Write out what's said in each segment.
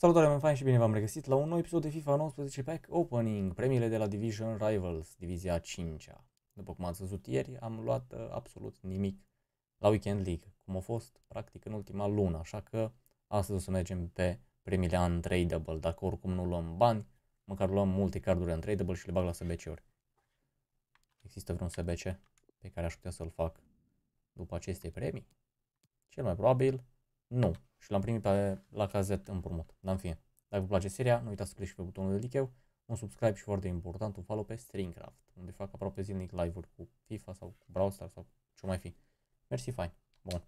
Salutare, mă fain și bine v-am regăsit la un nou episod de FIFA 19 Pack Opening, premiile de la Division Rivals, divizia 5 -a. După cum ați văzut ieri, am luat uh, absolut nimic la Weekend League, cum a fost practic în ultima lună, așa că astăzi o să mergem pe premiile Untradable, dacă oricum nu luăm bani, măcar luăm multe carduri Untradable și le bag la SBC-uri. Există vreun SBC pe care aș putea să-l fac după aceste premii? Cel mai probabil, nu și l-am primit pe la cazet împrumut. Dar în fine, dacă vă place seria, nu uitați să click pe butonul de licheu, un subscribe și foarte important, un follow pe Stringcraft, unde fac aproape zilnic live-uri cu FIFA sau cu Brawl Stars sau ce mai fi. Mersi, fain. Bun.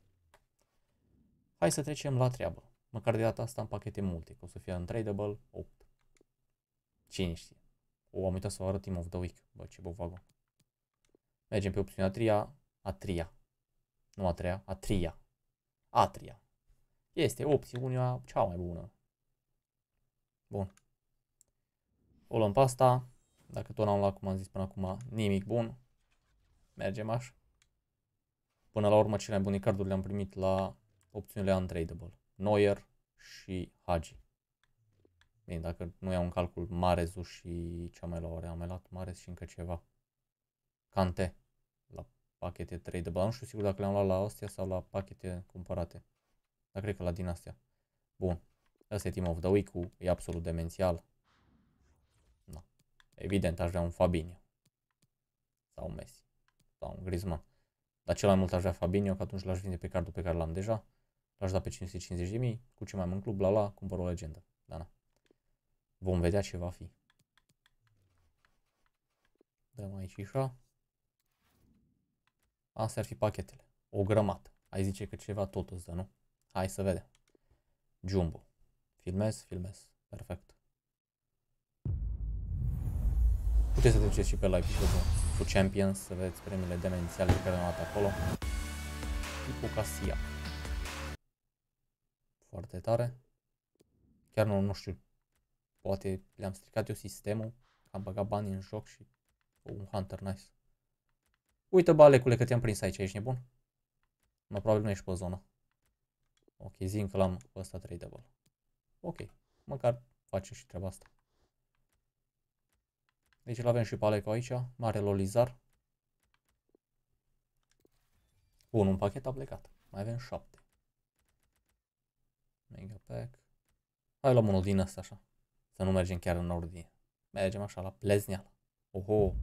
Hai să trecem la treabă. Măcar de data asta am pachete multe, că o să fie tradable 8. Cine știe? O, am uitat să vă arăt Team of the Week. Bă, ce bovago. Mergem pe opțiunea a treia, a treia. Nu a treia, a treia. A treia. Este opțiunea cea mai bună. Bun. O luăm pe asta. Dacă tot n-am luat, cum am zis până acum, nimic bun. Mergem așa. Până la urmă, cele mai bune carduri le-am primit la opțiunile untradable. Neuer și Hagi. Bine, dacă nu iau un calcul Marezu și ce am mai luat, am mai luat Marez și încă ceva. Cante la pachete tradable. Nu știu sigur dacă le-am luat la astea sau la pachete cumpărate. Dar cred că la din astea. Bun. Asta e Team of the week e absolut demențial. No. Evident, aș vrea un Fabinho. Sau un Messi. Sau un Griezmann. Dar cel mai mult aș vrea Fabinho, că atunci l-aș vinde pe cardul pe care l-am deja. L-aș da pe 550 de mii, cu ce mai am în club, la la, cumpăr o legendă. Da, da. Vom vedea ce va fi. Dăm aici așa. Astea ar fi pachetele. O grămadă. Ai zice că ceva tot îți dă, nu? Hai să vedem. Jumbo. Filmez, filmez. Perfect. Puteți să treceți și pe la episodul cu Champions să vedeți premiile demențiale pe care le-am luat acolo. Tipul Casia. Foarte tare. Chiar nu, nu știu, poate le-am stricat eu sistemul, am băgat bani în joc și un Hunter nice. Uită balecule că te-am prins aici, ești nebun? Mă, probabil nu ești pe zonă. Ok, zi că l-am pe ăsta tradable. Ok, măcar face și treaba asta. Deci îl avem și pe Aleco aici, mare lolizar. Bun, un pachet a plecat. Mai avem 7. Mega pack. Hai luăm unul din ăsta așa. Să nu mergem chiar în ordine. Mergem așa la plezneală. Oho,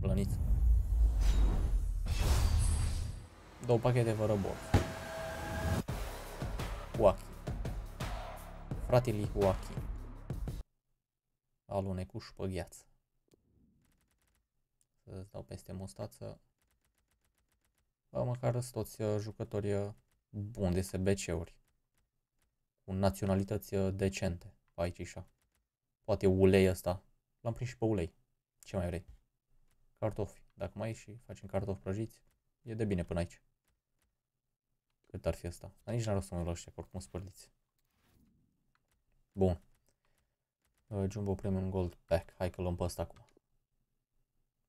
plăniță. Două pachete fără bord. Joaquin. Fratele Joaquin. Alunecuș pe gheață. Să-ți dau peste mustață. Bă, măcar sunt toți uh, jucători uh, buni de SBC-uri. Cu naționalități uh, decente. Aici așa. Poate ulei ăsta. L-am prins și pe ulei. Ce mai vrei? Cartofi. Dacă mai e și facem cartofi prăjiți, e de bine până aici. Cât ar fi asta? Dar nici n-ar rost să mă luau ăștia, că oricum spărliți. Bun. Uh, Jumbo Premium Gold Pack. Hai că luăm pe ăsta acum.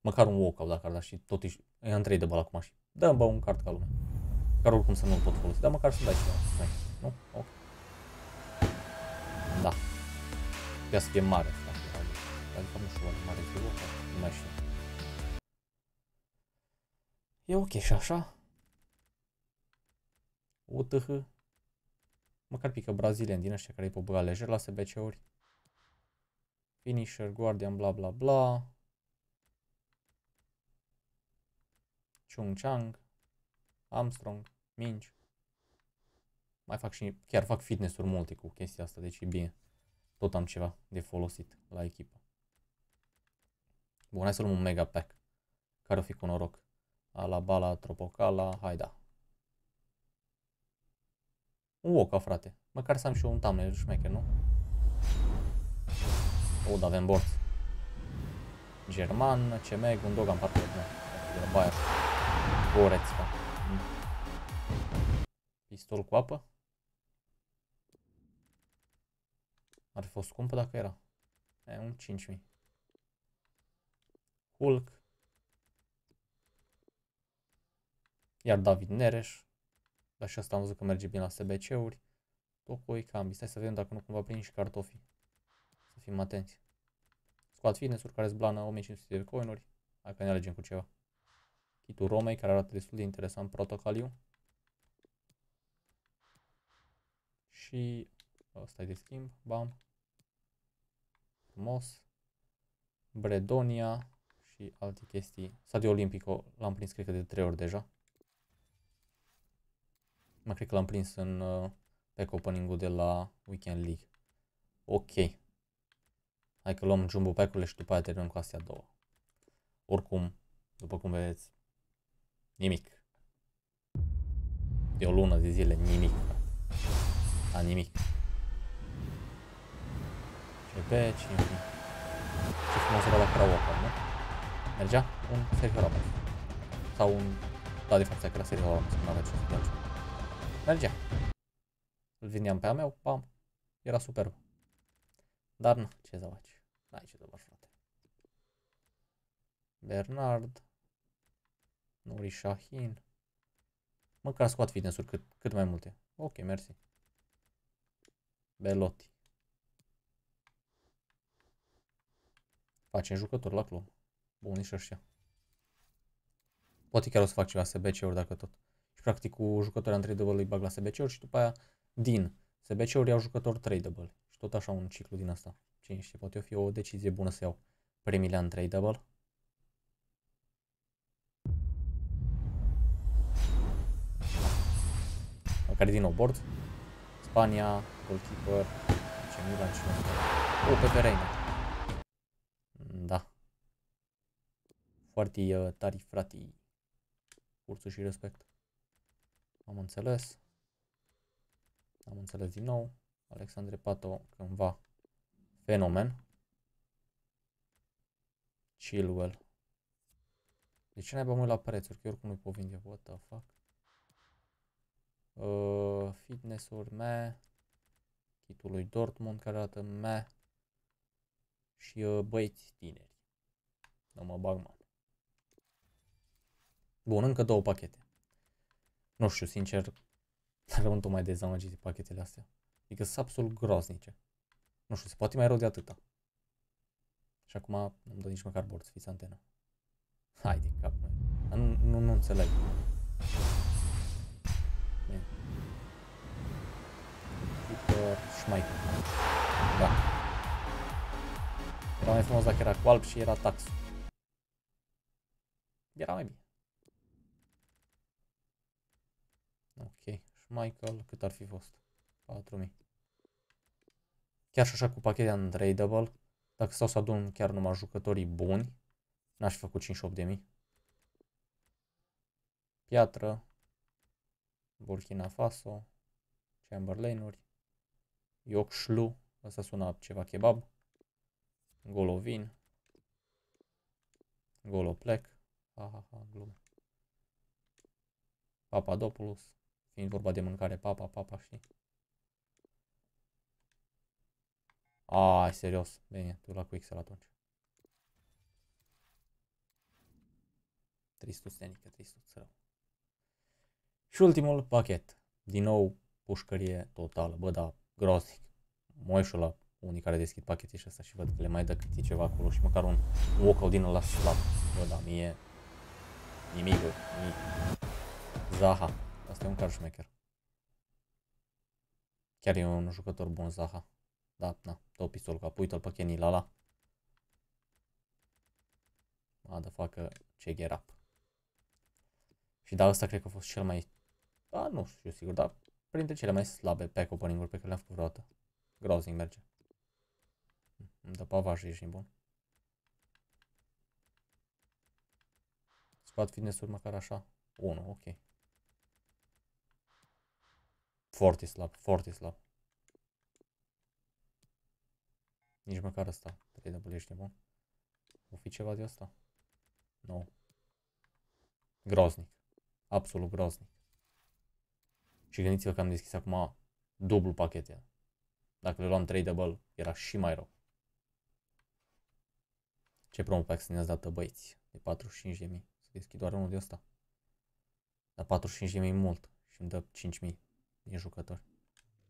Măcar un walkout dacă ar da și tot e în 3 de bal acum și dăm bă un card ca lumea. Care oricum să nu-l pot folosi, dar măcar să-mi dai ceva. Hai. Nu? Ok. Da. Putea să fie mare. Adică nu știu, mare este nu mai știu. E ok și așa. UTH, măcar pică brazilian din ăștia care îi pot băga lejer la SBC-uri. Finisher, Guardian, bla bla bla. Chung Chang, Armstrong, Minci. Mai fac și, chiar fac fitness-uri multe cu chestia asta, deci e bine. Tot am ceva de folosit la echipă. Bun, hai să luăm un mega pack. Care o fi cu noroc. Alabala, Tropocala, hai da. Un Woka, frate. Măcar să am și eu un thumbnail șmecher, nu? O, da, avem bord. German, CMEG, un Dogan parcă nu. De la Bayer. Goretzka. Pistol cu apă? Ar fi fost scumpă dacă era. E, un 5000. Hulk. Iar David Nereș. Dar și asta am văzut că merge bine la SBC-uri. Tocoi cam. Stai să vedem dacă nu cumva prind și cartofii. Să fim atenți. Squad fitness-uri care zblană 1500 de coinuri. Hai că ne alegem cu ceva. Kitul Romei, care arată destul de interesant, protocaliu. Și ăsta e de schimb, bam. Frumos. Bredonia și alte chestii. Stadio Olimpico l-am prins cred că de 3 ori deja. Mă cred că l-am prins în uh, pack opening-ul de la Weekend League. Ok. Hai că luăm jumbo pack-urile și după aia terminăm cu astea două. Oricum, după cum vedeți, nimic. De o lună de zile, nimic. A, nimic. CP, ce Ce frumos era la karaoke, nu? Mergea? Un Sergio Ramos. Sau un... Da, de fapt, că era Sergio Ramos, nu avea ce să Mergea. Îl vindeam pe a meu, pam. Era superb. Dar nu, ce să faci? N-ai ce să faci, frate. Bernard. Nuri Shahin. Măcar scoat fitness-uri cât, cât mai multe. Ok, mersi. Belotti. Facem jucători la club. Bun, nici ăștia. Poate chiar o să fac ceva SBC-uri dacă tot. Și practic cu jucători untradeable îi bag la SBC-uri și după aia din SBC-uri iau jucători tradable. Și tot așa un ciclu din asta. Cine știe, poate fi o decizie bună să iau premiile untradeable. Care din nou board. Spania, goalkeeper, ce Milan, ce O, Pepe Reina. Da. Foarte uh, tari frati. Cursul și respect. Am înțeles. Am înțeles din nou. Alexandre Pato cândva fenomen. Chilwell. De ce n-ai mă la prețuri? Că eu oricum nu-i pot vinde. What the fuck? Uh, fitness-uri me. Kitul lui Dortmund care arată me. Și uh, băieți tineri. Nu mă bag man. Bun, încă două pachete. Nu știu, sincer, rămân tot mai dezamăgit de pachetele astea. Adică sunt absolut groaznice. Nu știu, se poate mai rău de atâta. Și acum nu-mi dă nici măcar bord să fiți antena. Hai de cap, mă. Nu, nu, nu înțeleg. Bine. Peter Schmeichel. Da. Era mai frumos dacă era cu alb și era tax. Era mai bine. Ok. Schmeichel, cât ar fi fost? 4000. Chiar și așa cu pachete untradeable, dacă stau să adun chiar numai jucătorii buni, n-aș fi făcut 5-8 de mii. Piatră, Burkina Faso, Chamberlain-uri, Iocșlu, asta sună ceva kebab, Golovin, Goloplec, ha ha ha, glumă. Papadopoulos, fiind vorba de mâncare, papa, papa, știi? Ai, serios. Bine, tu la cu XL atunci. Tristul stenică, tristul rău. Și ultimul pachet. Din nou, pușcărie totală. Bă, da, grozic. Mă și la unii care deschid pachete și asta și văd că le mai dă câte ceva acolo și măcar un walkout din la slab. Bă, da, mie nimic, bă, nimic. Zaha. Asta e un car șmecher. Chiar e un jucător bun, Zaha. Da, na, tot pistol cap. Uite-l pe Kenny Lala. facă ce get up. Și da, ăsta cred că a fost cel mai... Da, nu știu sigur, dar printre cele mai slabe pack opening-uri pe care le-am făcut vreodată. Groznic merge. Îmi dă pavaj, ești nebun. Squat fitness-uri măcar așa. 1, ok. Foarte slab, foarte slab. Nici măcar asta. 3 double ești bun. O fi ceva de asta? Nu. No. Groznic. Absolut groznic. Și gândiți-vă că am deschis acum dublu pachete. Dacă le luam 3 double, era și mai rău. Ce promo pack să ne-ați dat băieți? De 45.000. Să deschid doar unul de ăsta. Dar 45.000 mult. Și îmi dă 5.000 din jucători.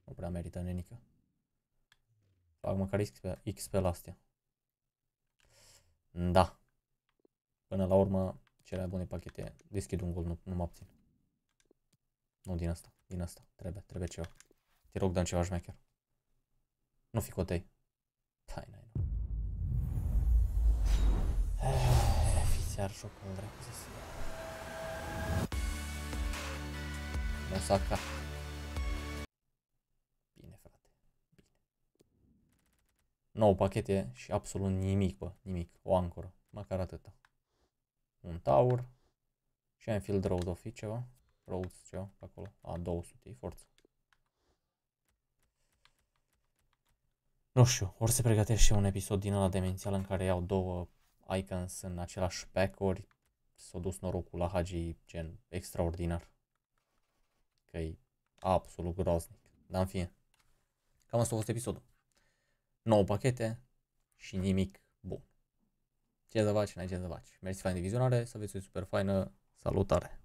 Nu prea merită nenică. Fac măcar XP, XP la astea. Da. Până la urmă, cele mai bune pachete. Deschid un gol, nu, nu mă abțin. Nu din asta, din asta. Trebuie, trebuie ceva. Te rog, dăm ceva șmecher. Nu fi cotei. Hai, n-ai, nu. Fiți iar șocul, dracu să se... Osaka. 9 pachete și absolut nimic, bă. Nimic. O ancoră. Măcar atâta. Un tower. Și Enfield Road of fi ceva. Roads ceva acolo. A, 200 e forță. Nu știu, ori se pregătește un episod din ăla demențial în care iau două icons în același pack, ori s-a dus norocul la Hagi gen extraordinar. Că e absolut groaznic. Dar în fine. Cam asta a fost episodul. 9 pachete și nimic bun. Ce să faci, n-ai ce să faci. Mersi fain de vizionare, să aveți o super faină salutare.